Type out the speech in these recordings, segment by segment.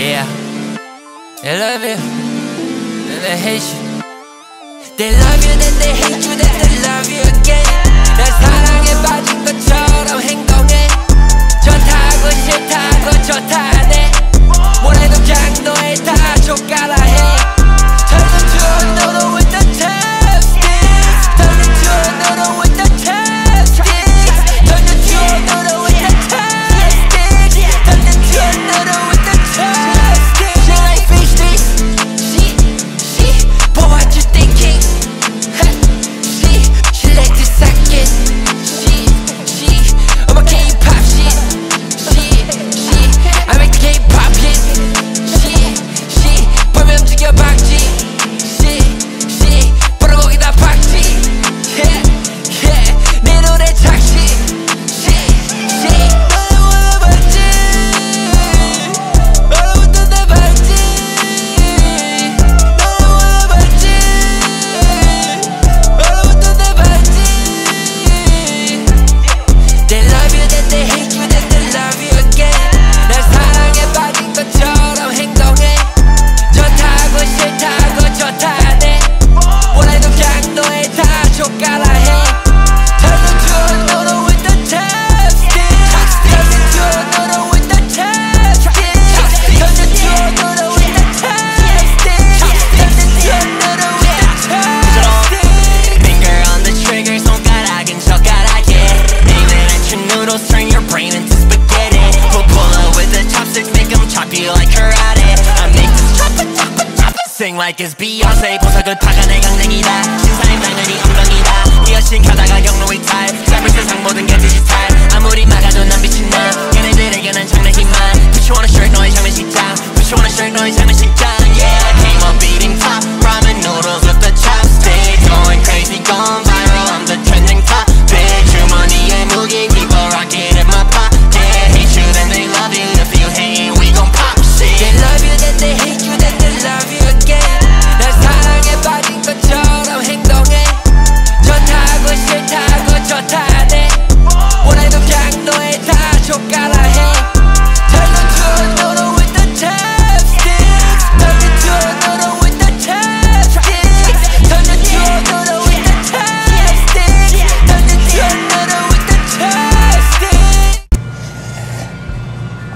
Yeah. They love you, then they hate you. They love you, then they hate you, then they love you. Needles turn your brain into spaghetti. Popola with the chopsticks make them chop like karate. I make this chop a chop a chop a Sing like it's Beyonce. 보석을 박아 내 강냉이다 신사임당을 니 엉덩이다 미어신 가다가 경로의 탈 삶을 세상 모든 게 디지털 아무리 막아도 난 미친놈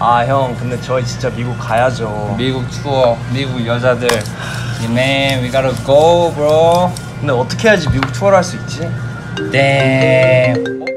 아 형 근데 저 진짜 미국 가야죠 미국 투어, 미국 여자들. Man, we gotta go, bro. 근데 어떻게 해야지 미국 투어를 할 수 있지? Damn.